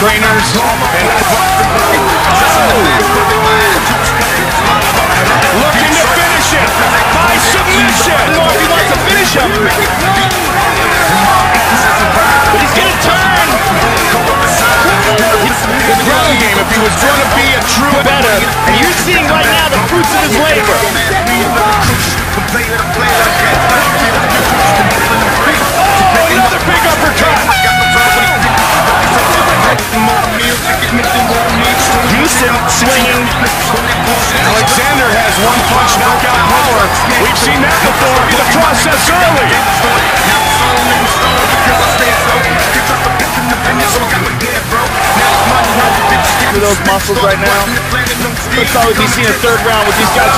trainers. And looking to finish it by submission. know if he wants to finish him. But he's gonna turn. The ground game, if he was going to be a true Better. And you're seeing right now the fruits of his labor. Alexander has one punch knockout power. We've seen that before. The process early. through those muscles right now. We'll probably be seeing a third round with these guys.